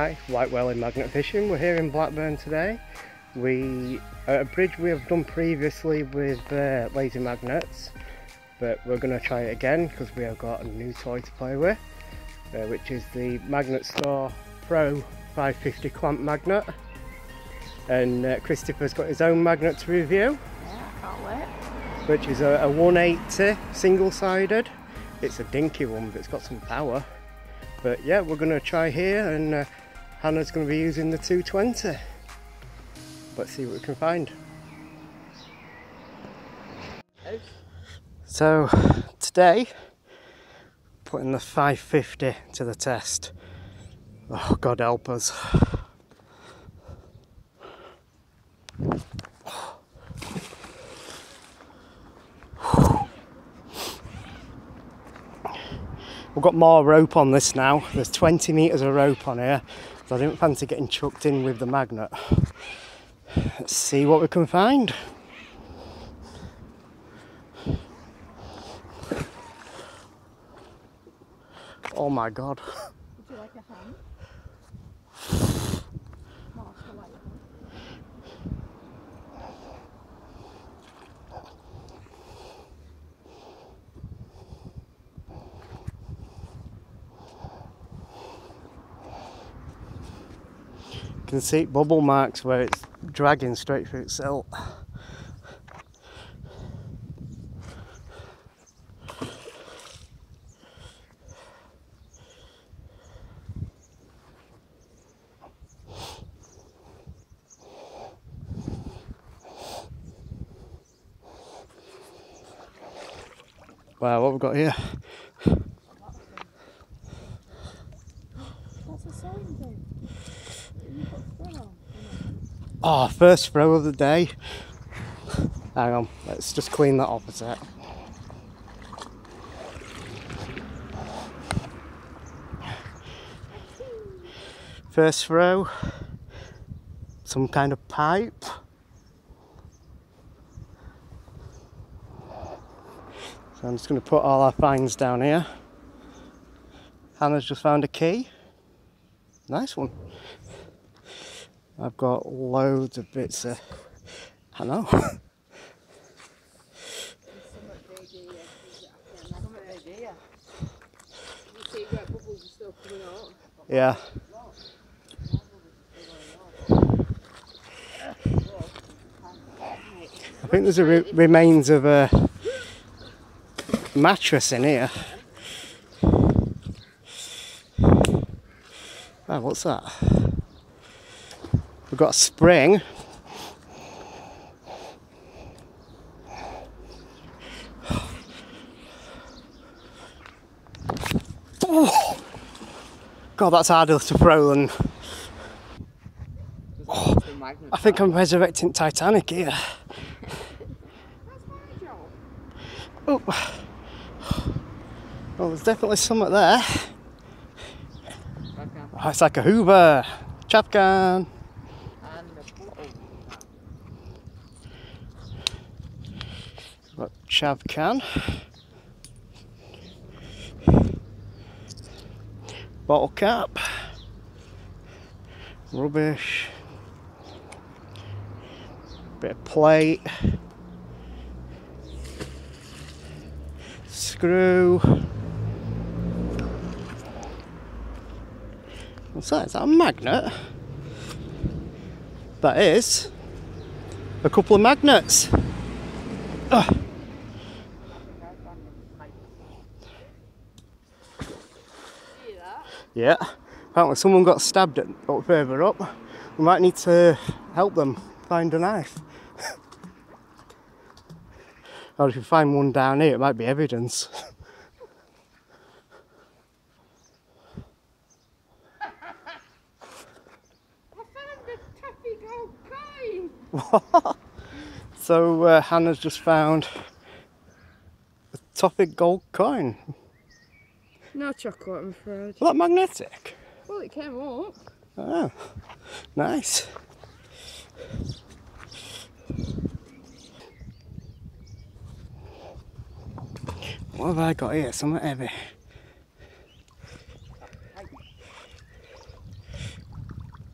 Hi, White Welly Magnet Fishing. We're here in Blackburn today. We a bridge we have done previously with uh, lazy magnets, but we're going to try it again because we have got a new toy to play with, uh, which is the Magnet Store Pro 550 clamp magnet. And uh, Christopher's got his own magnet to review. Yeah, I can't wait. Which is a, a 180 single-sided. It's a dinky one, but it's got some power. But yeah, we're going to try here and uh, Hannah's going to be using the 220. Let's see what we can find. So today, putting the 550 to the test. Oh, God help us. We've got more rope on this now. There's 20 metres of rope on here, so I didn't fancy getting chucked in with the magnet. Let's see what we can find. Oh my god. Would you like a hand? Mark, I like your hand. You can see bubble marks where it's dragging straight through its silt. Wow, what we've got here? What's the sign do? You put throw on. Oh, first throw of the day. Hang on, let's just clean that off a sec. First throw, some kind of pipe. So I'm just going to put all our finds down here. Hannah's just found a key. Nice one. I've got loads of bits of. Know. yeah. I think there's a re- remains of a mattress in here. Oh, what's that? We've got a spring. Oh! God, that's harder to throw than. Oh, I think I'm resurrecting Titanic here. Oh. Well, there's definitely something there. Oh, it's like a Hoover. Chapcan. Got chav can. Bottle cap. Rubbish. Bit of plate. Screw. What's that? Is that a magnet? That is a couple of magnets. Ugh. Yeah. Apparently someone got stabbed at, up further up. We might need to help them find a knife. or if you find one down here, it might be evidence. I found a taffy gold coin! What? So uh, Hannah's just found a Toffee gold coin. No chocolate, I'm afraid. Well, that magnetic? Well, it came up. Oh, nice. What have I got here? Something heavy.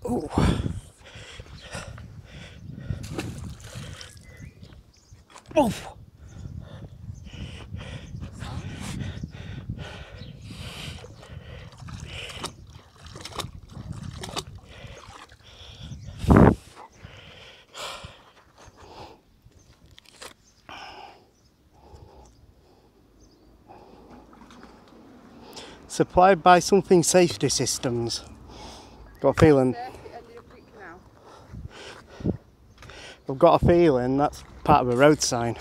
Oh. Oh. Supplied by something safety systems. Got a feeling I've got a feeling that's part of a road sign.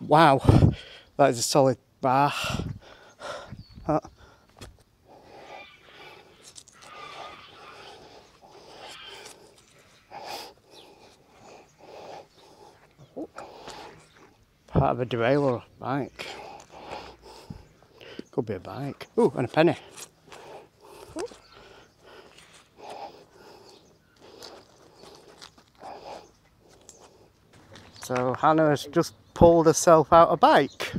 Wow, that is a solid bar. Part of a derailleur bike. Could be a bike. Oh, and a penny. So Hannah has just pulled herself out a bike.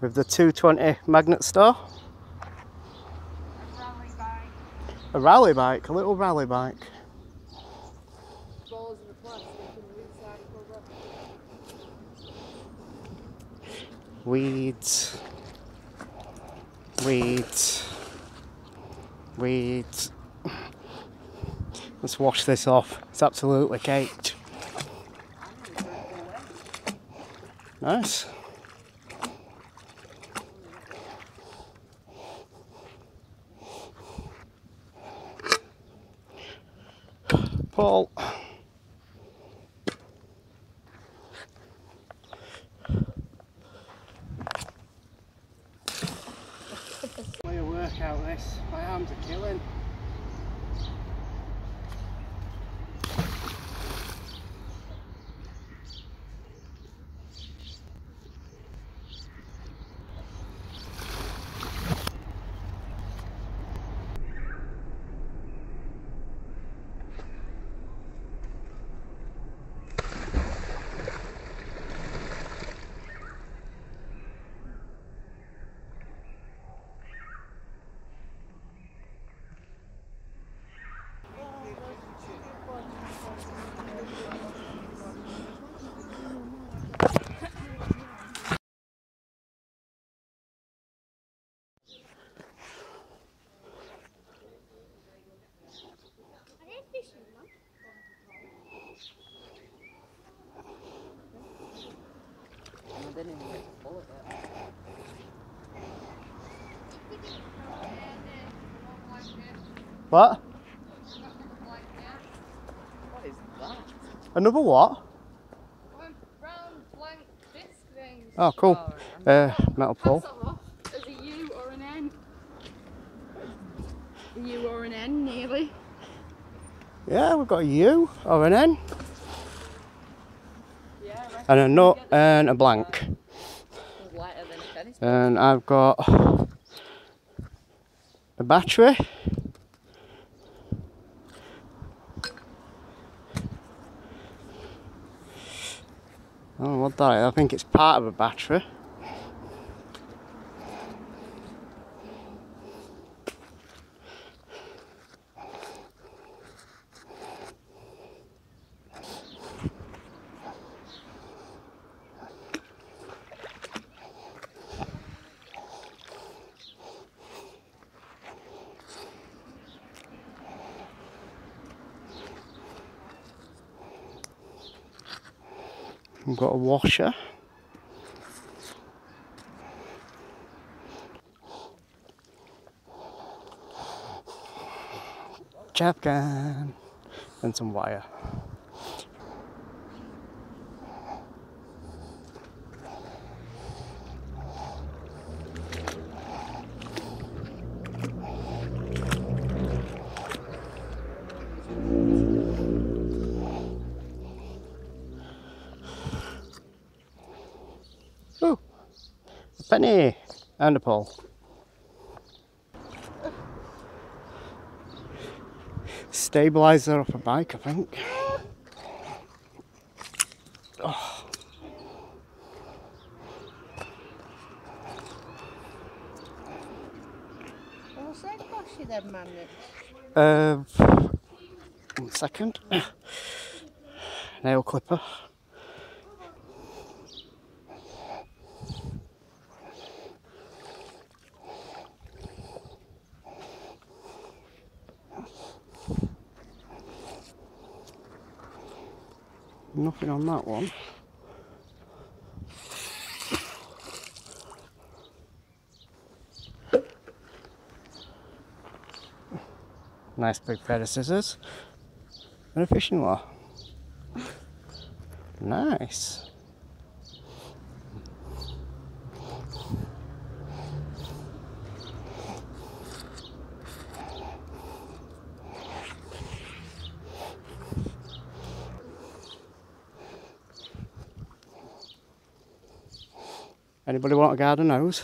With the 220 magnet store. A rally bike, a little rally bike. balls in the plastic and the inside Weeds. Weeds. Weeds. Let's wash this off. It's absolutely caked. Nice. And I didn't even get to pull it yet. What? What is that? Another what? One round blank disc thing. Oh, cool. Uh, metal pole. Pass it off a U or an N. A U or an N, nearly. Yeah, we've got a U or an N Yeah, I reckon and a nut and a blank. it's lighter than a tennis ball. And I've got a battery. Oh, what that? is. I think it's part of a battery. We've got a washer. Gun and some wire. A penny and a pole. Stabilizer off a bike, I think. What's that cost you then, magnets? Uh, one second. Nail clipper. Nothing on that one. Nice big pair of scissors. And a fishing wire. Nice. Anybody want a garden hose?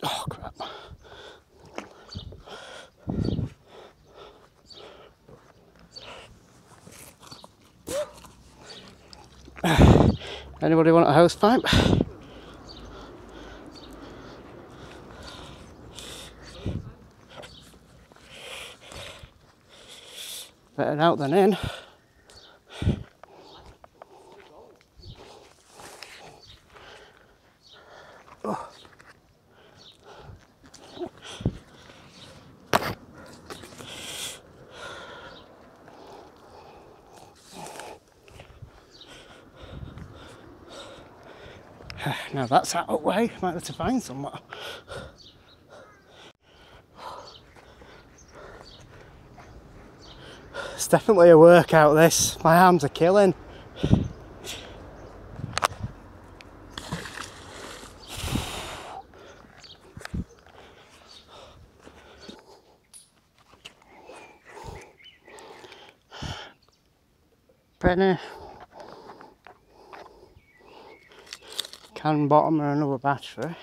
Oh crap. Anybody want a house pipe? Better out than in. Now that's out way, might have to find somewhere. It's definitely a workout this. My arms are killing. Penny. Can bottom and another battery.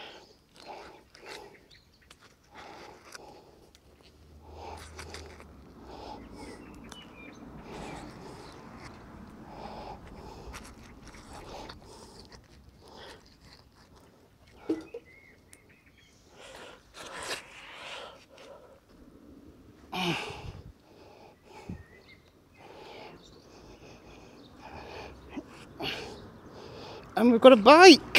And we've got a bike.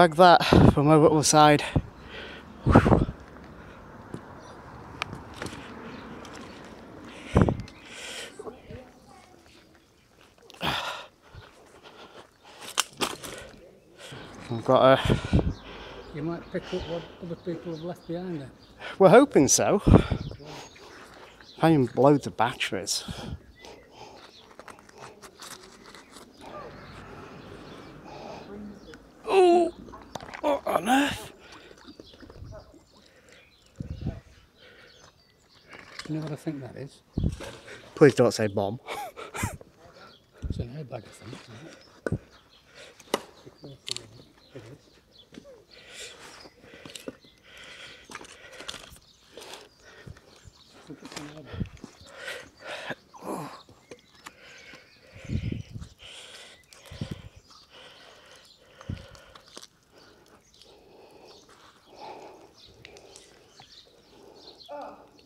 Drag that from over to the side. We've got a You might pick up what other people have left behind there. We're hoping so. Finding loads of batteries. Oh, what on earth? You know what I think that is? Please don't say bomb. It's an airbag, I think. isn't it? It is. I think it's an airbag.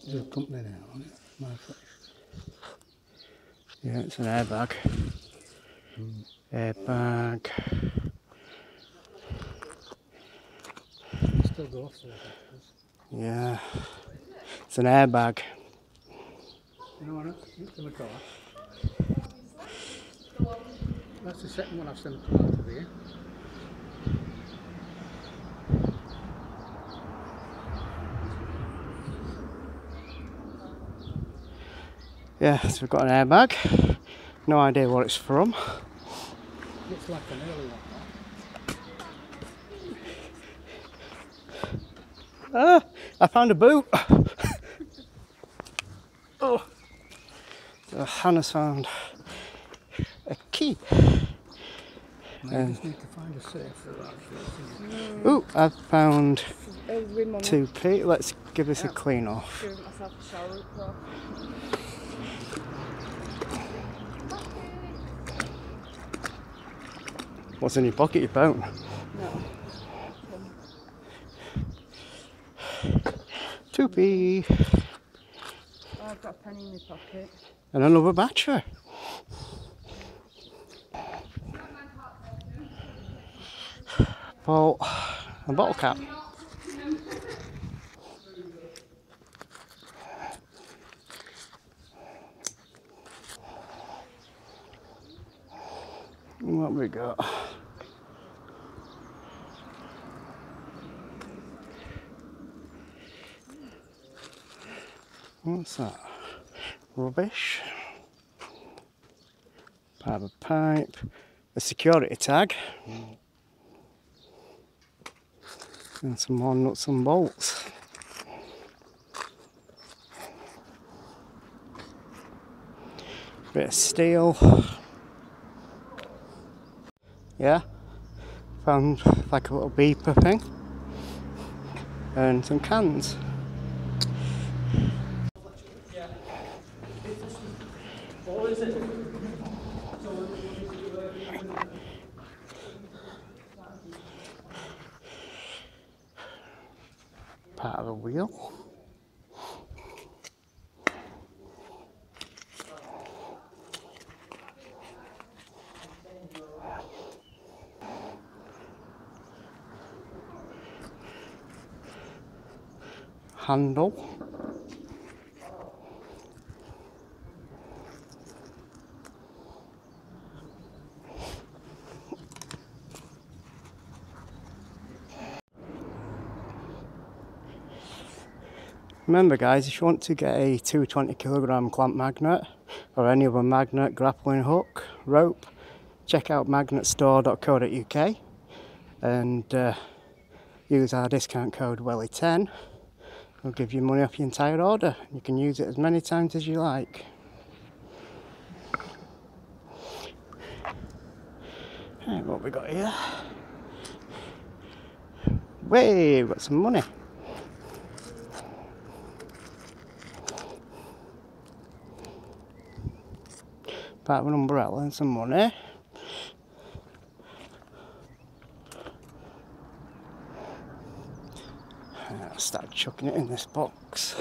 There's a company there on it. My foot. Yeah, it's an airbag. Airbag. Still go off, so Yeah. It's an airbag. You know what? It's in the car. That's the second one I've sent come out Yeah, so we've got an airbag. No idea what it's from. Looks like an early one. Ah, I found a boot. oh. So Hannah's found a key. I just need to find a safe for that. Ooh, I've found It was with mum. 2p. Let's give this a clean off. Giving myself a shower though. What's in your pocket? Your phone? No. 2p. Oh, I've got a penny in my pocket. And another battery. Well, a bottle cap. What we got? What's that? Rubbish. Part of a pipe. A security tag. And some more nuts and bolts. Bit of steel. Yeah. Found like a little beeper thing. And some cans. Part of a wheel. Handle. Remember guys, if you want to get a 220 kilogram clamp magnet or any other magnet, grappling hook, rope, check out magnetstore.co.uk and uh, use our discount code WELLY10. We'll give you money off your entire order. You can use it as many times as you like. Right, what we got here? Way, we've got some money. part of an umbrella and some money. And I'll start chucking it in this box.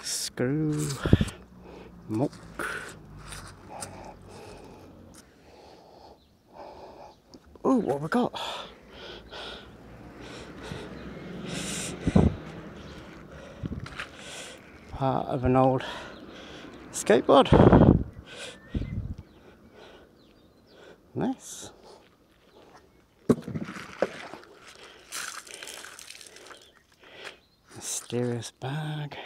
Screw. Muck. Oh, what we got? Part of an old skateboard. Nice. Mysterious bag.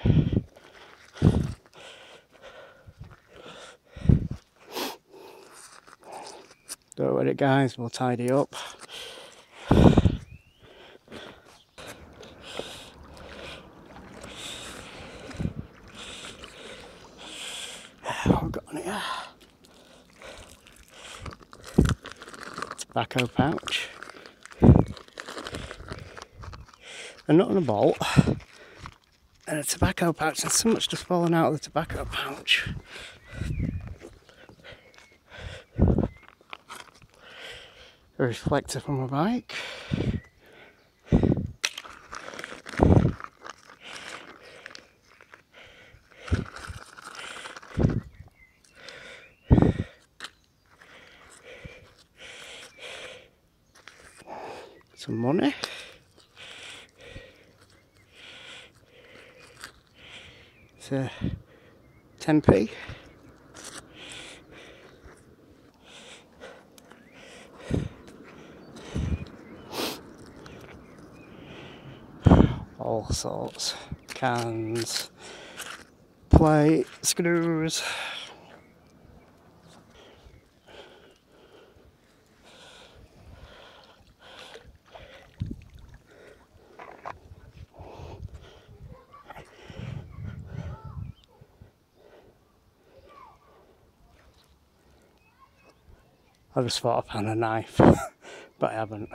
Don't worry guys, we'll tidy up. Got here? Tobacco pouch. A nut and a bolt. And a tobacco pouch. There's so much just fallen out of the tobacco pouch. A reflector from a bike. Some money. It's a 10p. Sorts. Cans, plate, screws. I just thought I found a knife, but I haven't.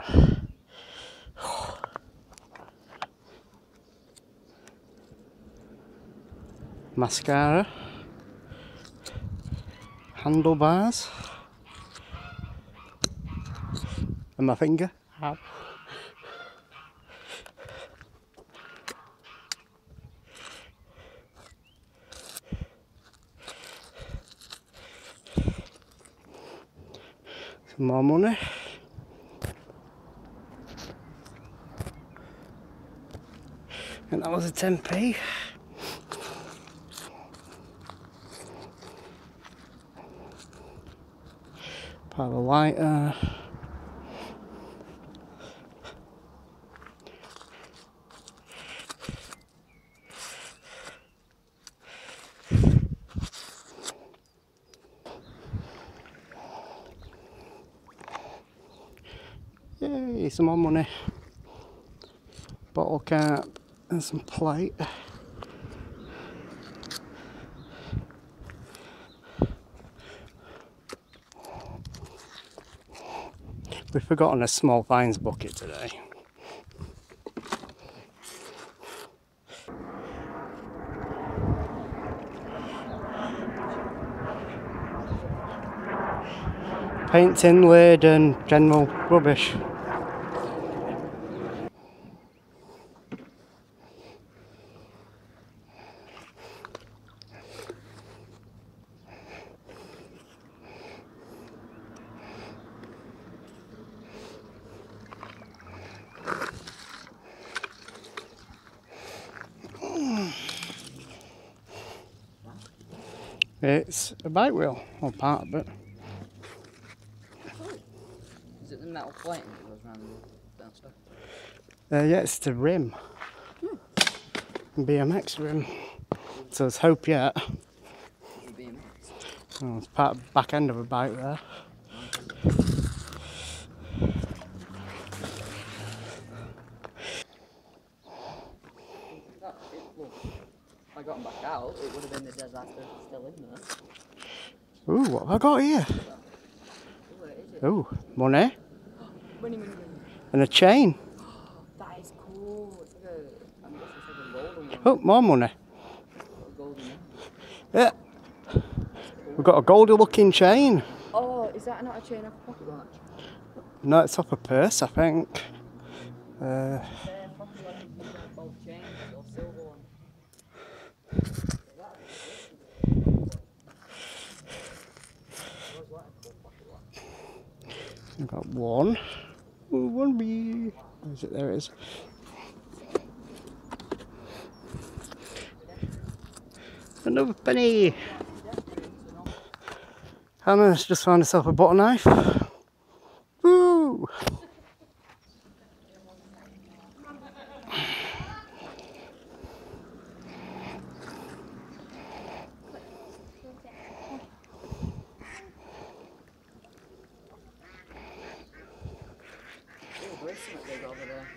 Mascara, handlebars, and my finger. Ow. Some more money. And that was a 10p. Of the lighter. Yay, some more money. Bottle cap and some plate. We've forgotten a small fines bucket today. Paint tin lid and general rubbish. A bike wheel, or part of it. Is it the metal plate that goes around the downstairs? Uh, yeah, it's the rim. BMX rim. So it's Hope Yet. The BMX. Oh, it's part of back end of a bike there. That, it, well, if I got 'em back out, it would have been the disaster still in there. Ooh, what have I got here? Oh, money Money, money, money. and a chain. That is cool. It's like a, I'm guessing it's like a golden one. Oh, more money. A golden one. Yeah. We've got a goldy looking chain. Oh, is that not a chain off a pocket watch? No, it's off a purse, I think. Uh, They're pocket watches, you have both chains or silver one. I've got one. Ooh, one B. Where is it? There it is. Another penny. Hannah's just found herself a butter knife. Woo! Oh, there is something big over there.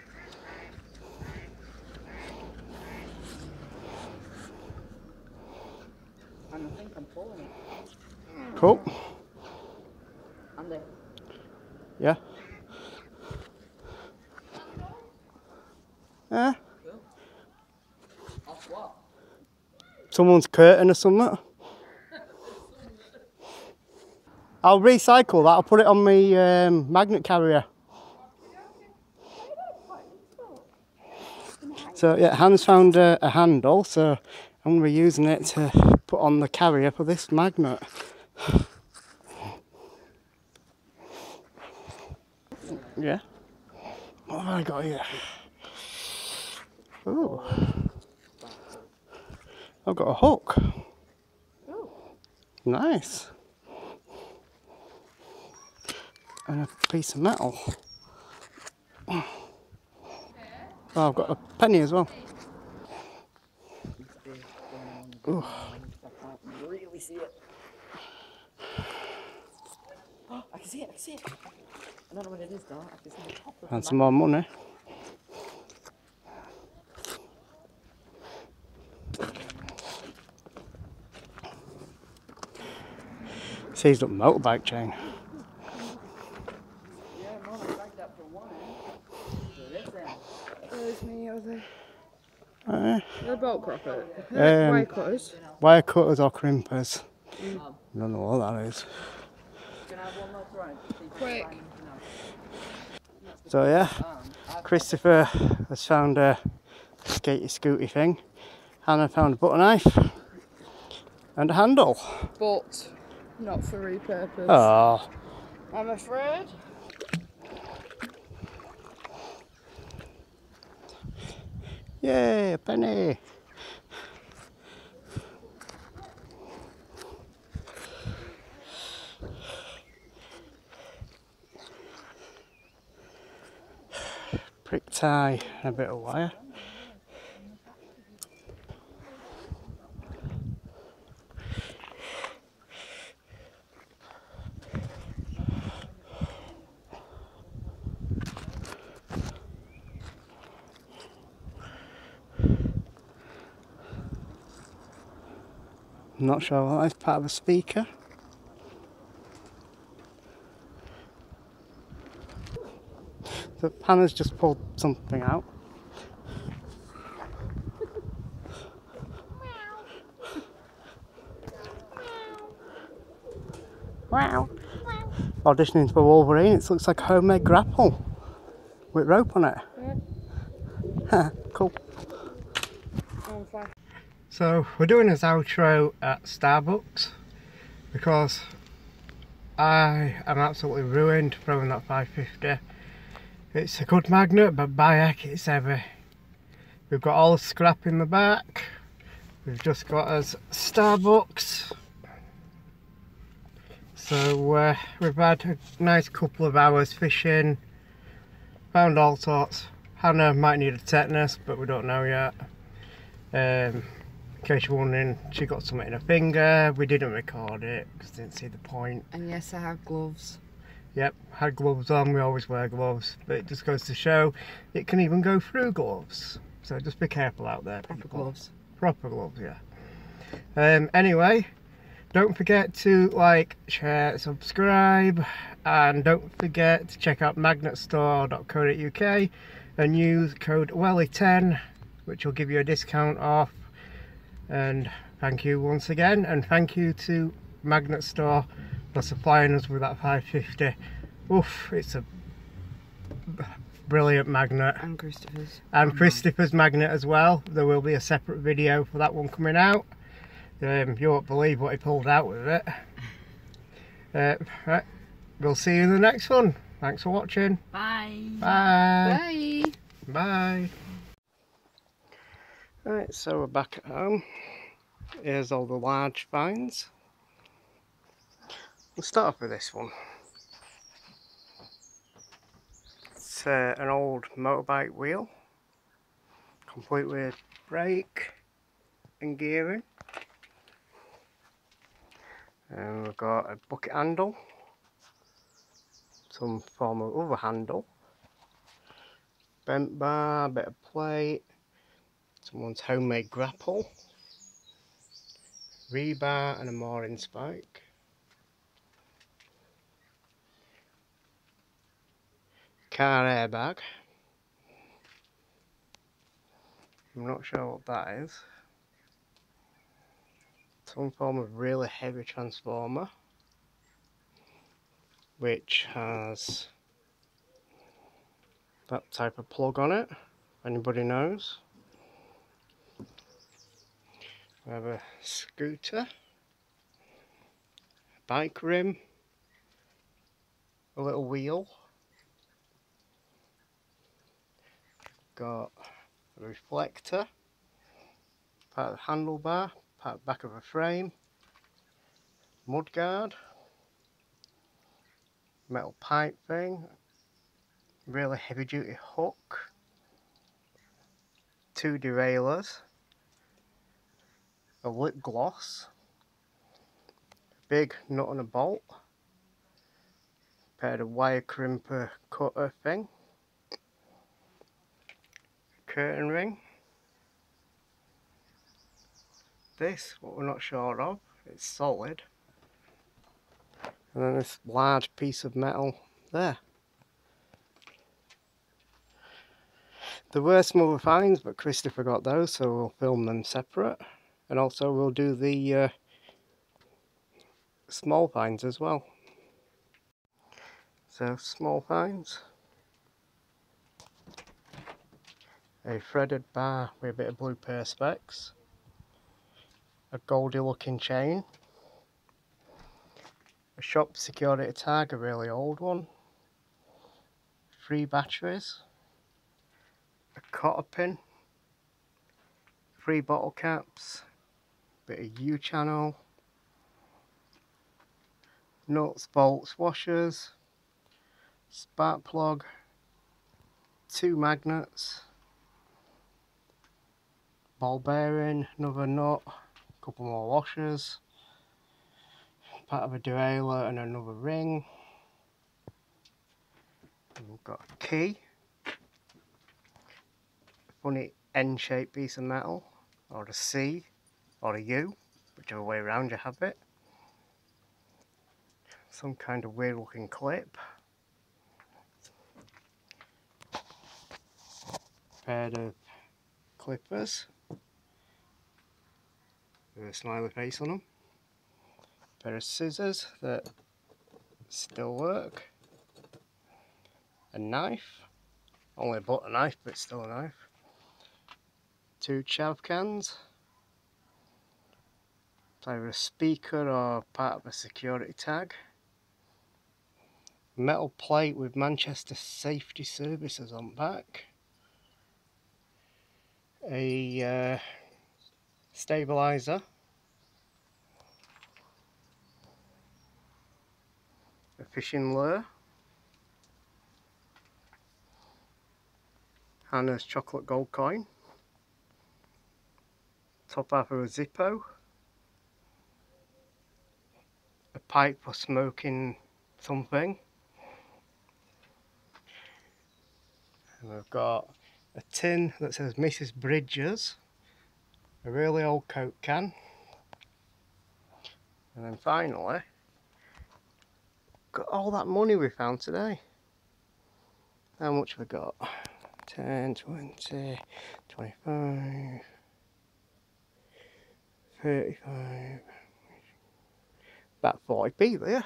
And I think I'm pulling it. Cool. Andy, Yeah. Yeah. off what? Someone's curtain or something. I'll recycle that. I'll put it on my um, magnet carrier. So yeah, Hans found a, a handle, so I'm going to be using it to put on the carrier for this magnet. Yeah. What have I got here? Ooh. I've got a hook. Oh. Nice. And a piece of metal. Oh, I've got a penny as well. Ooh. really see it. I can see it, I can see it. I don't know what it is though. I can see the top of and some more money. Seized up motorbike chain. Yeah, Mom, I backed up for one end. So this end. There's me, are they? Uh, They're croppers. Um, Wire cutters. wire cutters or crimpers. I don't know what that is. Can I have one more throw? See if you can Quick. find anything else. So yeah, Christopher has found a skatey scooty thing. Hannah found a butter knife and a handle. But not for repurpose. Oh, I'm afraid. yay, a penny. Prick tie and a bit of wire. I'm not sure what that's part of a speaker. So Hannah's just pulled something out. Wow. Auditioning for Wolverine, it looks like a homemade grapple with rope on it. cool. So we're doing this outro at Starbucks because I am absolutely ruined throwing that 550. It's a good magnet but by heck it's heavy. We've got all the scrap in the back. We've just got us Starbucks. So uh, we've had a nice couple of hours fishing. Found all sorts. Hannah might need a tetanus but we don't know yet. Um, case you're wondering, she got something in her finger. We didn't record it because didn't see the point. And yes, I have gloves. Yep, had gloves on. We always wear gloves, but it just goes to show it can even go through gloves. So just be careful out there. Proper people. gloves. Proper gloves, yeah. Um, anyway, don't forget to like, share, subscribe, and don't forget to check out magnetstore.co.uk and use code WELLY10, which will give you a discount off. And thank you once again, and thank you to Magnet Store for supplying us with that 550. Oof, it's a brilliant magnet And Christopher's. and Christopher's magnet as well. There will be a separate video for that one coming out. Um, you won't believe what he pulled out with it. Uh, right, we'll see you in the next one. Thanks for watching. Bye. Bye. Bye. Bye. Right, so we're back at home. Here's all the large finds. We'll start off with this one. It's uh, an old motorbike wheel, complete with brake and gearing. And we've got a bucket handle, some form of other handle, bent bar, bit of plate, someone's homemade grapple, rebar and a mooring spike. Car airbag. I'm not sure what that is. Some form of really heavy transformer which has that type of plug on it, anybody knows. We have a scooter, bike rim, a little wheel, got a reflector, part of the handlebar, part of the back of a frame, mudguard, metal pipe thing, really heavy duty hook, two derailleurs, a lip gloss, big nut and a bolt, pair of wire crimper cutter thing, curtain ring, this, what we're not sure of, it's solid, and then this large piece of metal there. There were other finds, but Christopher got those, so we'll film them separate. And also we'll do the uh, small finds as well. So, small finds. A threaded bar with a bit of blue perspex. A goldy looking chain. A shop security tag, a really old one. Three batteries a cotter pin, three bottle caps, bit of U-channel, nuts, bolts, washers, spark plug, two magnets, ball bearing, another nut, a couple more washers, part of a derailleur and another ring. And we've got a key. Funny N-shaped piece of metal, or a C, or a U, whichever way around you have it. Some kind of weird looking clip. Pair of clippers with a smiley face on them. Pair of scissors that still work. A knife. Only bought a knife, but still a knife two chav cans either a speaker or part of a security tag. Metal plate with Manchester Safety Services on back. A uh, stabilizer. A fishing lure. Hannah's chocolate gold coin. Top half of a Zippo, a pipe for smoking something, and we've got a tin that says Mrs Bridges, a really old Coke can, and then finally, got all that money we found today. How much have we got? 10, 20, 25, 35 about 40p there.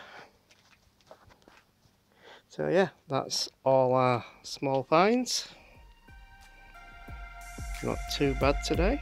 So yeah that's all our small finds. Not too bad today